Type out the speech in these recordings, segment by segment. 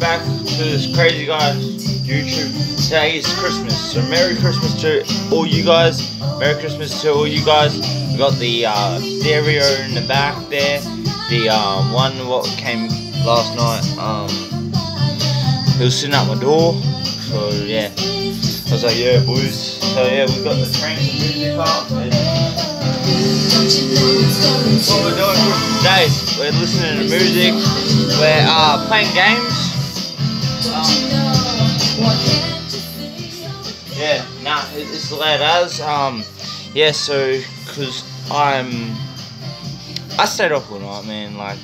back to this crazy guy YouTube. Today is Christmas, so Merry Christmas to all you guys. Merry Christmas to all you guys. We got the uh, stereo in the back there. The um, one what came last night. Um, he was sitting at my door. So yeah, I was like, yeah, boys. So yeah, we got the train music up. What we're doing today, we're listening to music, we're uh, playing games. Yeah, nah, it- it's loud as. Um, yeah, so, cause I'm, I stayed up all night, man. Like,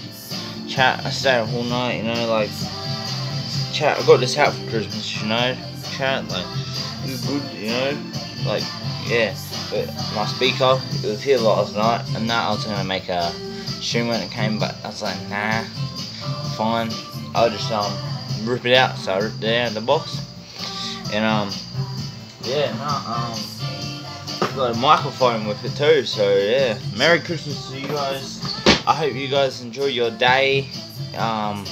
chat, I stayed up all night, you know, like, chat. I got this hat for Christmas, you know, chat. Like, it was good, you know, like, yeah. But my speaker, it was here last night, and that I was gonna make a stream when it came, but I was like, nah, fine. I'll just um rip it out. So I ripped it out of the box, and um, yeah, no, um, got a microphone with it too. So yeah, Merry Christmas to you guys. I hope you guys enjoy your day. Um,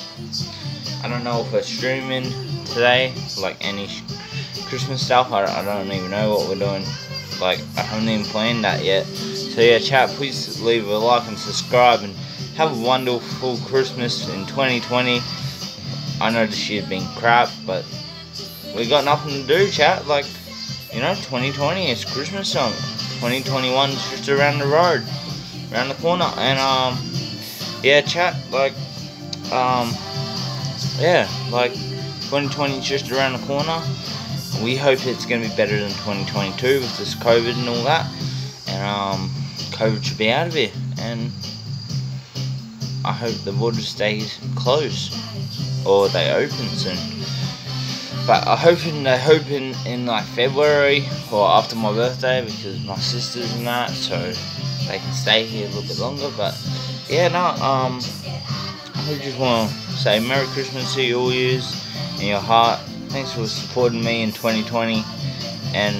I don't know if we're streaming today, like any Christmas stuff. I, I don't even know what we're doing. Like I haven't even planned that yet. So yeah, chat. Please leave a like and subscribe, and have a wonderful Christmas in 2020. I know this year's been crap, but we got nothing to do, chat. Like, you know, 2020 is Christmas time. 2021 is just around the road, around the corner, and um, yeah, chat. Like, um, yeah, like 2020 is just around the corner. We hope it's gonna be better than 2022 with this COVID and all that, and um, COVID should be out of here, and I hope the border stays closed or they open soon. But I'm hoping they open in like February or after my birthday because my sisters in that, so they can stay here a little bit longer. But yeah, no, um, I just want to say Merry Christmas to you all yous in your heart. Thanks for supporting me in 2020, and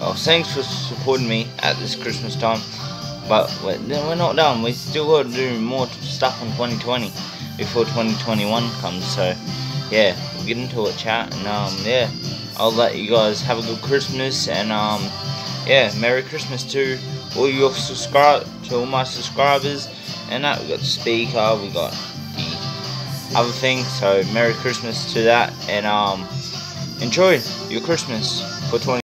oh, thanks for supporting me at this Christmas time. But we're, we're not done. We still got to do more stuff in 2020 before 2021 comes. So yeah, we'll get into it, chat, and um, yeah, I'll let you guys have a good Christmas, and um, yeah, Merry Christmas to all your subscribe to all my subscribers, and that we got the speaker, we got the other thing. So Merry Christmas to that, and um, enjoy your Christmas for 20.